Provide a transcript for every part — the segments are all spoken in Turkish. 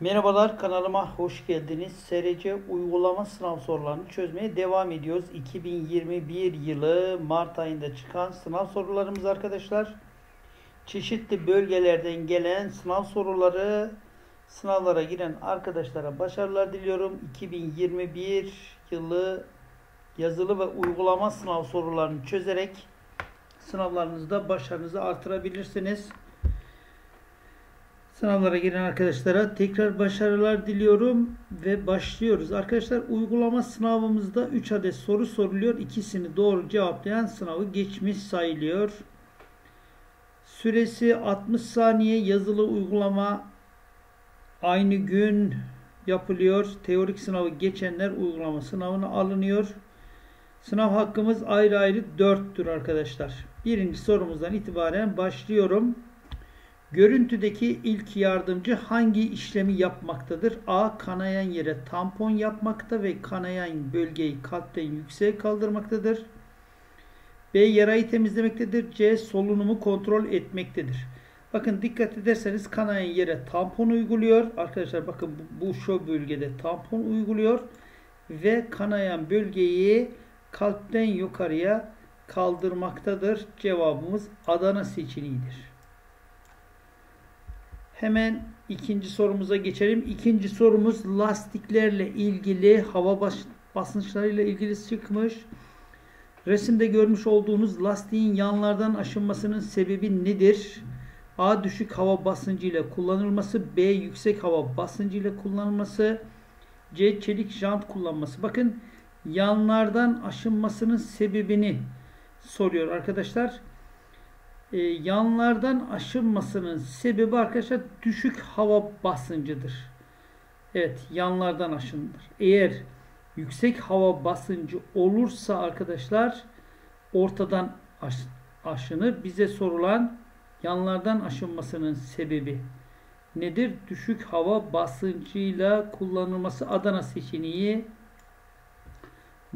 Merhabalar kanalıma hoş geldiniz. SRC uygulama sınav sorularını çözmeye devam ediyoruz. 2021 yılı Mart ayında çıkan sınav sorularımız arkadaşlar. Çeşitli bölgelerden gelen sınav soruları sınavlara giren arkadaşlara başarılar diliyorum. 2021 yılı yazılı ve uygulama sınav sorularını çözerek sınavlarınızda başarınızı artırabilirsiniz. Sınavlara giren arkadaşlara tekrar başarılar diliyorum ve başlıyoruz. Arkadaşlar uygulama sınavımızda 3 adet soru soruluyor. İkisini doğru cevaplayan sınavı geçmiş sayılıyor. Süresi 60 saniye yazılı uygulama aynı gün yapılıyor. Teorik sınavı geçenler uygulama sınavına alınıyor. Sınav hakkımız ayrı ayrı 4'tür arkadaşlar. Birinci sorumuzdan itibaren başlıyorum. Görüntüdeki ilk yardımcı hangi işlemi yapmaktadır? A. Kanayan yere tampon yapmakta ve kanayan bölgeyi kalpten yükseğe kaldırmaktadır. B. Yarayı temizlemektedir. C. Solunumu kontrol etmektedir. Bakın dikkat ederseniz kanayan yere tampon uyguluyor. Arkadaşlar bakın bu şu bölgede tampon uyguluyor. Ve kanayan bölgeyi kalpten yukarıya kaldırmaktadır. Cevabımız Adana seçeneğidir. Hemen ikinci sorumuza geçelim. İkinci sorumuz lastiklerle ilgili hava bas basınçlarıyla ilgili çıkmış. Resimde görmüş olduğunuz lastiğin yanlardan aşınmasının sebebi nedir? A. Düşük hava basıncı ile kullanılması. B. Yüksek hava basıncı ile kullanılması. C. Çelik jant kullanması. Bakın yanlardan aşınmasının sebebini soruyor arkadaşlar e, yanlardan aşınmasının sebebi arkadaşlar düşük hava basıncıdır. Evet yanlardan aşınır. Eğer yüksek hava basıncı olursa arkadaşlar ortadan aş, aşınır. Bize sorulan yanlardan aşınmasının sebebi nedir? Düşük hava basıncıyla kullanılması Adana seçeneği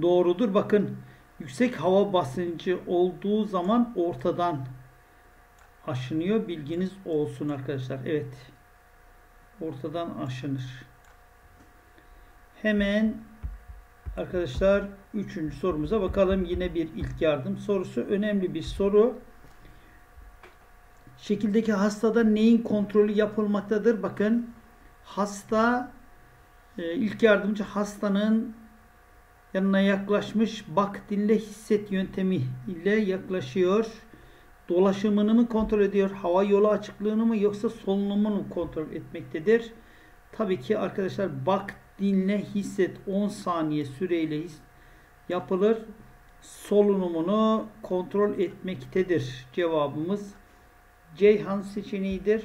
doğrudur. Bakın yüksek hava basıncı olduğu zaman ortadan aşınıyor. Bilginiz olsun arkadaşlar. Evet. Ortadan aşınır. Hemen arkadaşlar üçüncü sorumuza bakalım. Yine bir ilk yardım sorusu. Önemli bir soru. Şekildeki hastada neyin kontrolü yapılmaktadır? Bakın hasta e, ilk yardımcı hastanın yanına yaklaşmış bak dinle hisset yöntemi ile yaklaşıyor dolaşımını mı kontrol ediyor, hava yolu açıklığını mı yoksa solunumunu mu kontrol etmektedir? Tabii ki arkadaşlar bak, dinle, hisset 10 saniye süreyle yapılır. Solunumunu kontrol etmektedir. Cevabımız Ceyhan seçeneğidir.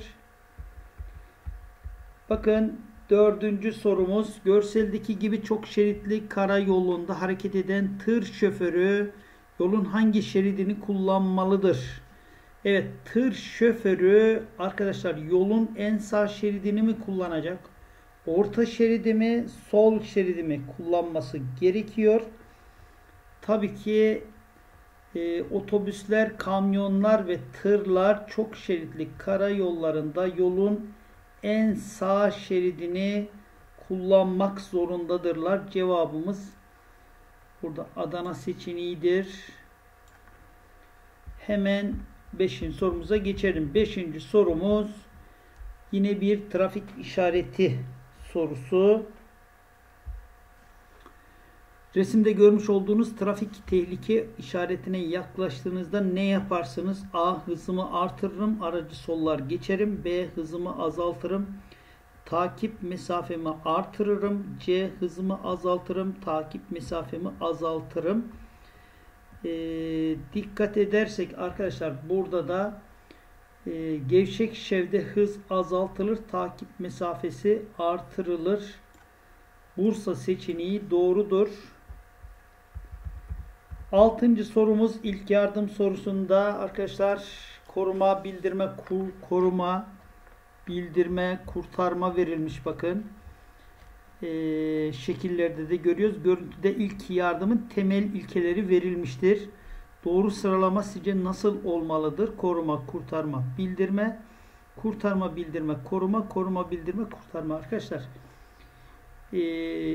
Bakın dördüncü sorumuz görseldeki gibi çok şeritli karayolunda hareket eden tır şoförü yolun hangi şeridini kullanmalıdır? Evet tır şoförü arkadaşlar yolun en sağ şeridini mi kullanacak? Orta şeridi mi sol şeridi mi kullanması gerekiyor. Tabii ki e, otobüsler, kamyonlar ve tırlar çok şeritli karayollarında yolun en sağ şeridini kullanmak zorundadırlar. Cevabımız burada Adana seçeneğidir. Hemen Beşinci sorumuza geçelim. Beşinci sorumuz yine bir trafik işareti sorusu. Resimde görmüş olduğunuz trafik tehlike işaretine yaklaştığınızda ne yaparsınız? A. Hızımı artırırım. Aracı sollar geçerim. B. Hızımı azaltırım. Takip mesafemi artırırım. C. Hızımı azaltırım. Takip mesafemi azaltırım e, dikkat edersek arkadaşlar burada da e, gevşek şevde hız azaltılır. Takip mesafesi artırılır. Bursa seçeneği doğrudur. Altıncı sorumuz ilk yardım sorusunda arkadaşlar koruma, bildirme, kur, koruma, bildirme, kurtarma verilmiş bakın e, şekillerde de görüyoruz. Görüntüde ilk yardımın temel ilkeleri verilmiştir. Doğru sıralama sizce nasıl olmalıdır? Koruma, kurtarma, bildirme. Kurtarma, bildirme, koruma, koruma, bildirme, kurtarma. Arkadaşlar e,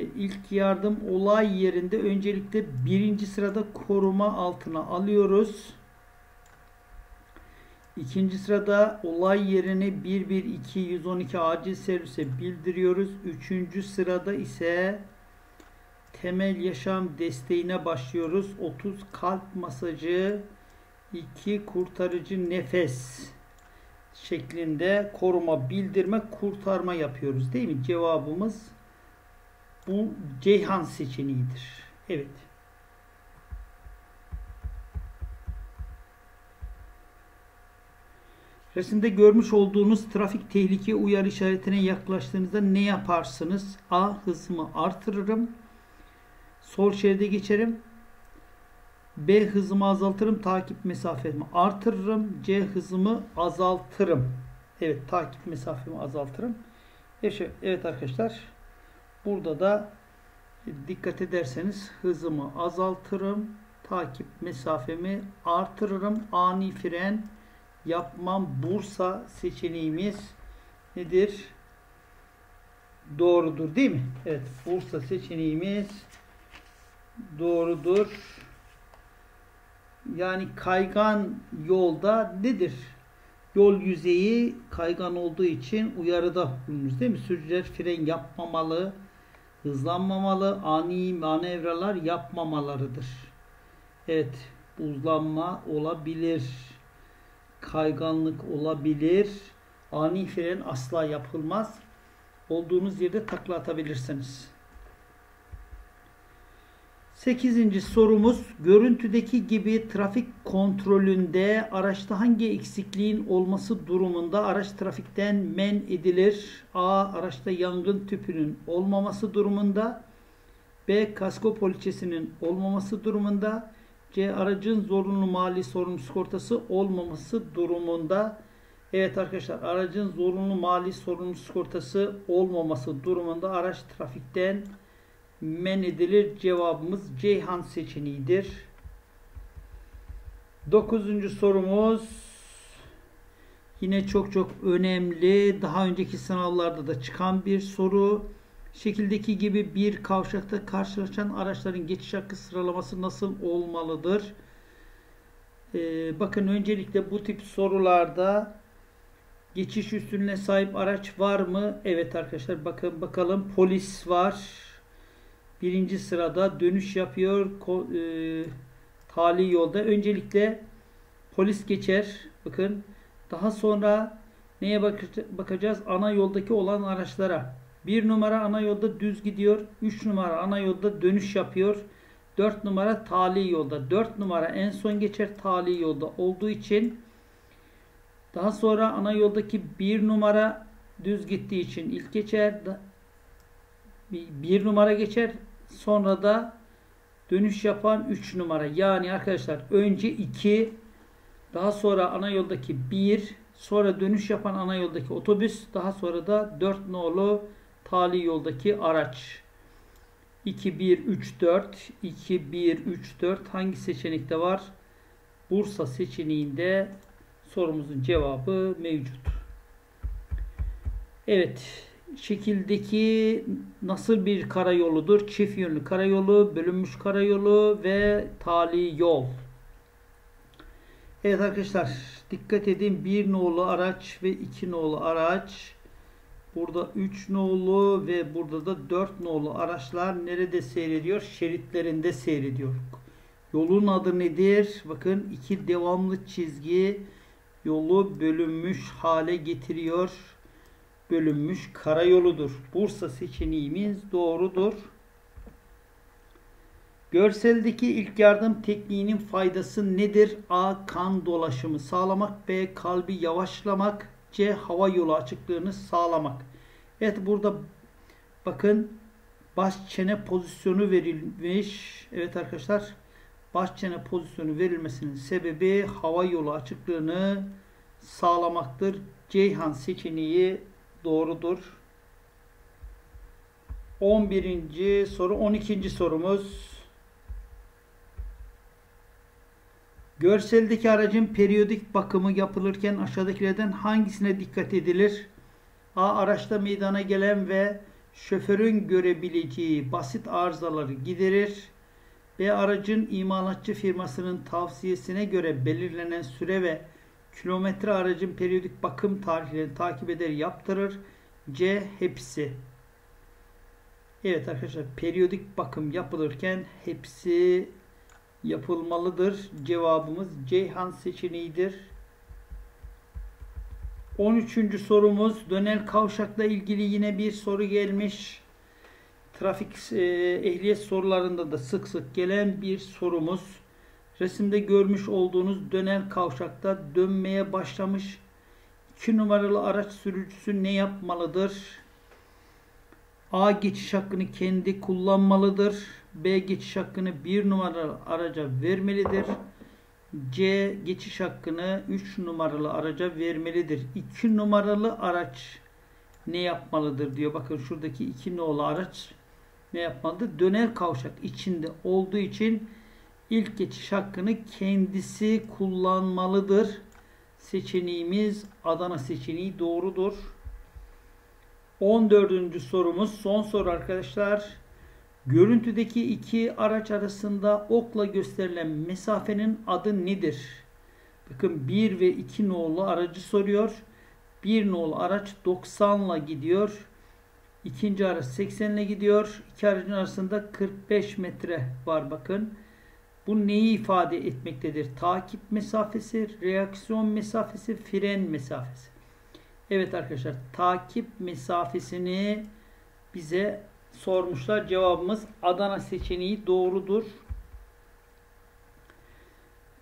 ilk yardım olay yerinde öncelikle birinci sırada koruma altına alıyoruz. İkinci sırada olay yerini 112 112 acil servise bildiriyoruz. Üçüncü sırada ise temel yaşam desteğine başlıyoruz. 30 kalp masajı, 2 kurtarıcı nefes şeklinde koruma, bildirme, kurtarma yapıyoruz değil mi? Cevabımız bu Ceyhan seçeneğidir. Evet. Resimde görmüş olduğunuz trafik tehlike uyarı işaretine yaklaştığınızda ne yaparsınız? A. Hızımı artırırım. Sol şeride geçerim. B. Hızımı azaltırım. Takip mesafemi artırırım. C. Hızımı azaltırım. Evet takip mesafemi azaltırım. Evet arkadaşlar. Burada da dikkat ederseniz hızımı azaltırım. Takip mesafemi artırırım. Ani fren yapmam. Bursa seçeneğimiz nedir? Doğrudur değil mi? Evet. Bursa seçeneğimiz doğrudur. Yani kaygan yolda nedir? Yol yüzeyi kaygan olduğu için uyarıda bulunuruz değil mi? Sürücüler fren yapmamalı, hızlanmamalı, ani manevralar yapmamalarıdır. Evet, buzlanma olabilir kayganlık olabilir. Ani fren asla yapılmaz. Olduğunuz yerde takla atabilirsiniz. Sekizinci sorumuz görüntüdeki gibi trafik kontrolünde araçta hangi eksikliğin olması durumunda araç trafikten men edilir? A. Araçta yangın tüpünün olmaması durumunda B. Kasko poliçesinin olmaması durumunda C. Aracın zorunlu mali sorumlu sigortası olmaması durumunda Evet arkadaşlar aracın zorunlu mali sorumlu sigortası olmaması durumunda araç trafikten men edilir. Cevabımız Ceyhan seçeneğidir. Dokuzuncu sorumuz yine çok çok önemli. Daha önceki sınavlarda da çıkan bir soru. Şekildeki gibi bir kavşakta karşılaşan araçların geçiş hakkı sıralaması nasıl olmalıdır? Ee, bakın öncelikle bu tip sorularda geçiş üstüne sahip araç var mı? Evet arkadaşlar bakın bakalım polis var. Birinci sırada dönüş yapıyor e, tali yolda. Öncelikle polis geçer. Bakın daha sonra neye bakacağız? Ana yoldaki olan araçlara. 1 numara ana yolda düz gidiyor. 3 numara ana yolda dönüş yapıyor. 4 numara tali yolda. 4 numara en son geçer tali yolda olduğu için daha sonra ana yoldaki 1 numara düz gittiği için ilk geçer. 1 numara geçer. Sonra da dönüş yapan 3 numara. Yani arkadaşlar önce 2 daha sonra ana yoldaki 1 sonra dönüş yapan ana yoldaki otobüs daha sonra da 4 nolu tali yoldaki araç. 2, 1, 3, 4. 2, 1, 3, 4. Hangi seçenekte var? Bursa seçeneğinde sorumuzun cevabı mevcut. Evet. Şekildeki nasıl bir karayoludur? Çift yönlü karayolu, bölünmüş karayolu ve tali yol. Evet arkadaşlar dikkat edin. Bir nolu araç ve iki nolu araç Burada 3 nolu ve burada da 4 nolu araçlar nerede seyrediyor? Şeritlerinde seyrediyor. Yolun adı nedir? Bakın iki devamlı çizgi yolu bölünmüş hale getiriyor. Bölünmüş karayoludur. Bursa seçeneğimiz doğrudur. Görseldeki ilk yardım tekniğinin faydası nedir? A. Kan dolaşımı sağlamak. B. Kalbi yavaşlamak. C. Hava yolu açıklığını sağlamak. Evet burada bakın baş çene pozisyonu verilmiş. Evet arkadaşlar baş çene pozisyonu verilmesinin sebebi hava yolu açıklığını sağlamaktır. Ceyhan seçeneği doğrudur. 11. soru 12. sorumuz Görseldeki aracın periyodik bakımı yapılırken aşağıdakilerden hangisine dikkat edilir? A. Araçta meydana gelen ve şoförün görebileceği basit arızaları giderir. B. Aracın imalatçı firmasının tavsiyesine göre belirlenen süre ve kilometre aracın periyodik bakım tarihlerini takip eder yaptırır. C. Hepsi. Evet arkadaşlar periyodik bakım yapılırken hepsi yapılmalıdır. Cevabımız Ceyhan seçeneğidir. 13. sorumuz dönel kavşakla ilgili yine bir soru gelmiş. Trafik e, ehliyet sorularında da sık sık gelen bir sorumuz. Resimde görmüş olduğunuz dönel kavşakta dönmeye başlamış 2 numaralı araç sürücüsü ne yapmalıdır? A geçiş hakkını kendi kullanmalıdır. B geçiş hakkını 1 numaralı araca vermelidir. C geçiş hakkını 3 numaralı araca vermelidir. 2 numaralı araç ne yapmalıdır diyor. Bakın şuradaki 2 nolu araç ne yapmalıdır? Döner kavşak içinde olduğu için ilk geçiş hakkını kendisi kullanmalıdır. Seçeneğimiz Adana seçeneği doğrudur. 14. sorumuz son soru arkadaşlar. Görüntüdeki iki araç arasında okla gösterilen mesafenin adı nedir? Bakın 1 ve 2 nolu aracı soruyor. 1 nolu araç 90 ile gidiyor. İkinci araç 80 ile gidiyor. İki aracın arasında 45 metre var bakın. Bu neyi ifade etmektedir? Takip mesafesi, reaksiyon mesafesi, fren mesafesi. Evet arkadaşlar takip mesafesini bize sormuşlar. Cevabımız Adana seçeneği doğrudur.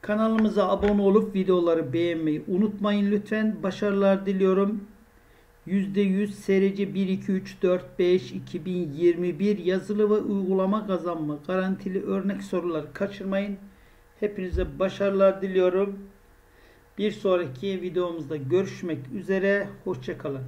Kanalımıza abone olup videoları beğenmeyi unutmayın lütfen. Başarılar diliyorum. %100 SRC 1, 2, 3, 4, 5, 2021 yazılı ve uygulama kazanma garantili örnek soruları kaçırmayın. Hepinize başarılar diliyorum. Bir sonraki videomuzda görüşmek üzere. Hoşçakalın.